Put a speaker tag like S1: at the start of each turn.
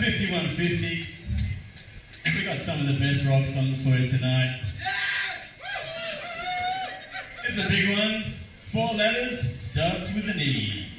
S1: 5150. We got some of the best rock songs for you tonight. It's a big one. Four letters, starts with an E.